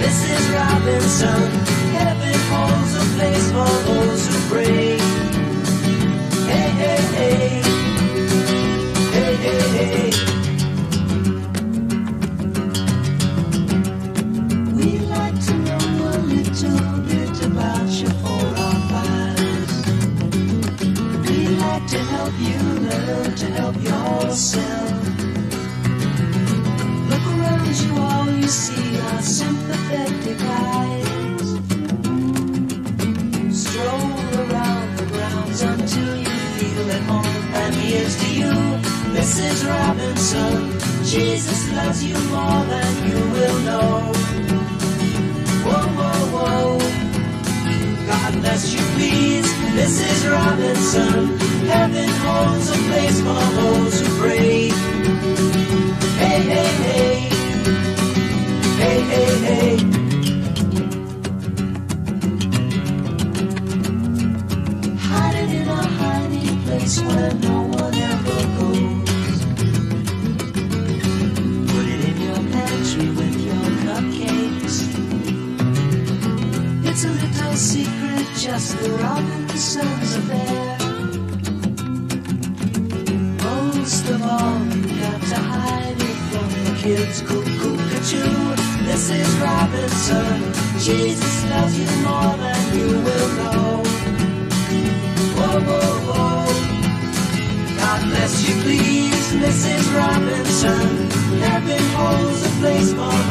Mrs. Robinson. Heaven holds a place for those sympathetic eyes. Stroll around the grounds until you feel at home. And here's to you, Mrs. Robinson. Jesus loves you more than you will know. Whoa, whoa, whoa. God bless you, please, Mrs. Robinson. Heaven holds a place for those place where no one ever goes. Put it in your pantry with your cupcakes. It's a little secret, just the Robinsons affair. Most of all, you got to hide it from the kids. Cuckoo, cuckoo, Mrs. Robinson. Jesus loves you more than you will Yes, you please, Mrs. Robinson. Heaven holds a place for